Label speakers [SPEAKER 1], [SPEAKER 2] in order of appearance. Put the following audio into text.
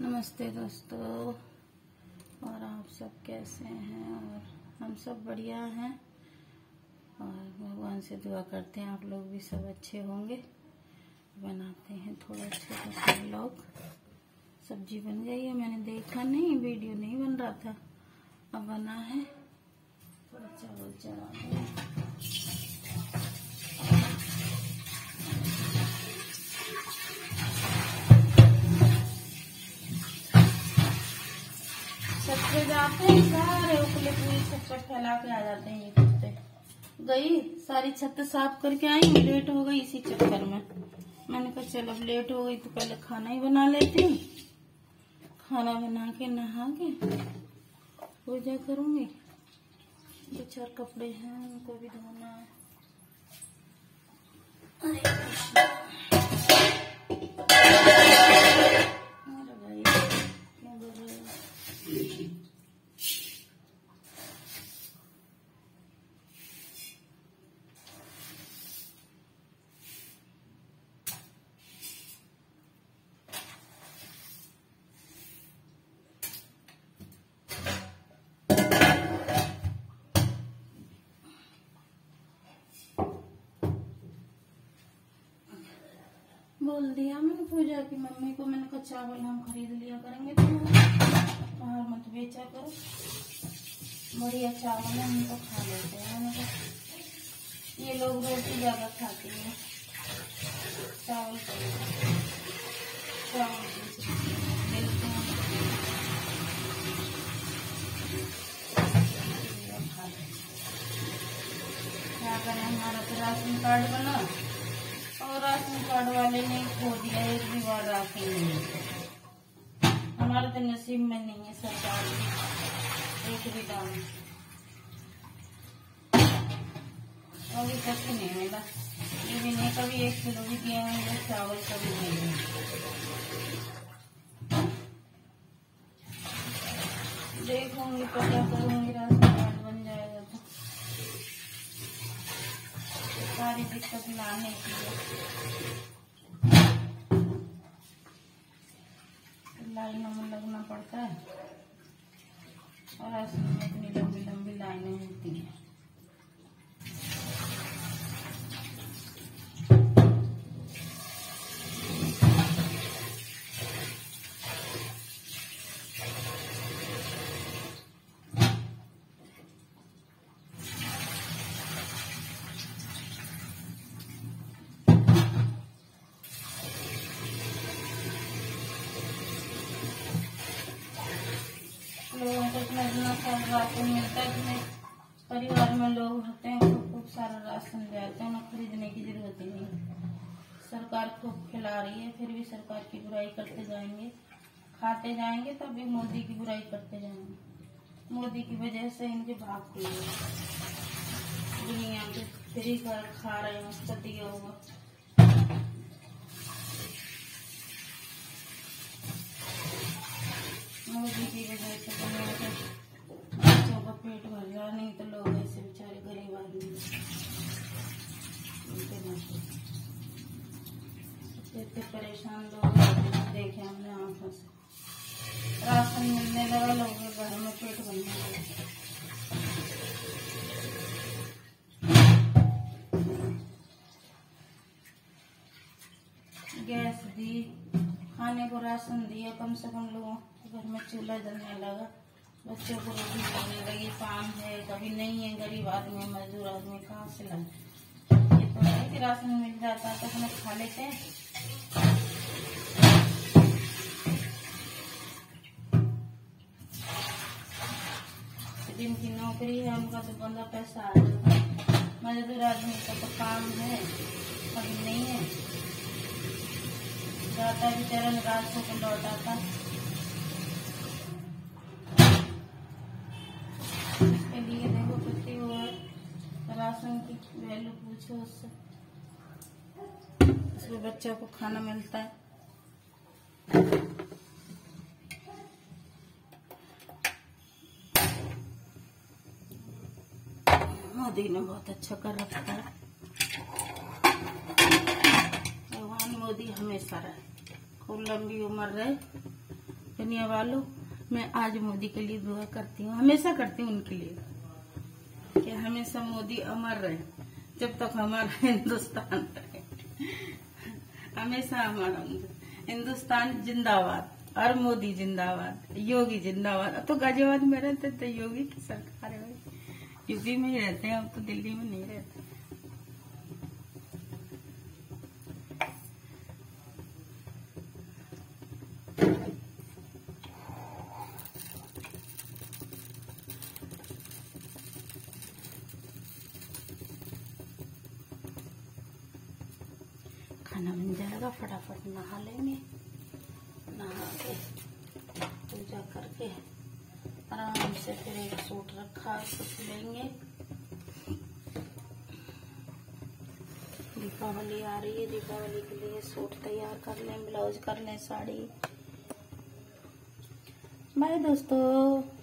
[SPEAKER 1] नमस्ते दोस्तों। और आप सब कैसे हैं? और हम सब बढ़िया हैं। और भगवान से दुआ करते हैं, आप लोग भी सब अच्छे होंगे। बनाते हैं थोड़ा छोटा सा ब्लॉग सब्ज़ी बन गई है मैंने देखा नहीं? वीडियो नहीं बन रहा था। अब बना है। थोड़ा चावल चढ़ा छत जाते हैं, सारे उकले पूरी छत पर फैला के आ जाते हैं ये कुत्ते। गई, सारी छत साफ़ करके आई लेट हो गई इसी चक्कर में। मैंने कहा, चल, अब लेट हो गई तो पहले खाना ही बना लेती हूँ। खाना बना के, नहा के, पूजा करूँगी। दो चार कपड़े हैं, उनको भी धोना है। बोल दिया, मैंने पूजा की मम्मी को मैंने कहा, चावल हम खरीद लिया करेंगे तो बाहर, मत बेचा करो। बढ़िया चावल है हम तो खा लेते हैं ये लोग रोटी ज़्यादा खाते हैं। चावल चावल लेते हैं। क्या हमारा तो राशन कार्ड बना। और राशन कार्ड वाले ने खो दिया, एक भी बार राशन नहीं हमारे तो नसीब में नहीं है सरकार एक भी दाम अभी तक नहीं मिला। ये भी नहीं, कभी एक किलो भी दिए होंगे चावल कभी नहीं दिए। देखूँगी तो क्या करूँगी राशन कार्ड बन जाएगा तो सारी दिक्कत लाने की लाइनों में लगना पड़ता है। और ऐसे इतनी लंबी लंबी लाइनें होती हैं। लोगों को इतना इतना सारा राशन मिलता है इतने परिवार में लोग होते हैं खूब खूब सारा राशन ले आते हैं उन्हें खरीदने की ज़रूरत ही नहीं। सरकार खूब खिला रही है, फिर भी सरकार की बुराई करते जाएँगे। खाते जाएँगे तब भी मोदी की बुराई करते जाएँगे। मोदी की वजह से इनके भाग गए दुनिया के फ्री का खा रहे हैं, उसका दिया हुआ। परेशान लोग देखे हमने आँखों से। राशन मिलने लगा, लोगों के घर में पेट भरने लगा। गैस दी, खाने को राशन दिया, कम से कम लोगों के घर में चूल्हा जलने लगा। बच्चों को रोटी मिलने लगी, काम है, कभी नहीं है, गरीब आदमी मजदूर आदमी कहाँ से लाए? ये तो कि राशन मिल जाता तो अपने खा लेते हैं। नौकरी है, उनका तो बंदा पैसा आ जाता है मजदूर आदमी का तो काम है कभी नहीं है। जाता है बेचारा रात को लौट आता इसके लिए देखो कितनी वो राशन की वैल्यू पूछो उससे। उसके बच्चों को खाना मिलता है। मोदी ने बहुत अच्छा कर रखा है। भगवान मोदी हमेशा रहे। खूब लंबी उम्र रहे। दुनिया वालों, मैं आज मोदी के लिए दुआ करती हूँ। हमेशा करती हूँ उनके लिए कि हमेशा मोदी अमर रहे। जब तक हमारा हिंदुस्तान रहे। हमेशा हमारा हिंदुस्तान जिंदाबाद और मोदी जिंदाबाद, योगी जिंदाबाद। तो गाजियाबाद में रहते तो योगी की सरकार। यूपी में ही रहते हैं अब तो दिल्ली में नहीं रहते। खाना बन जाएगा, फटाफट नहा लेंगे नहा के पूजा करके आराम से फिर एक सूट रखा, उसको सिलेंगे। दीपावली आ रही है, दीपावली के लिए सूट तैयार कर लें, ब्लाउज कर लें, साड़ी। बाय दोस्तों।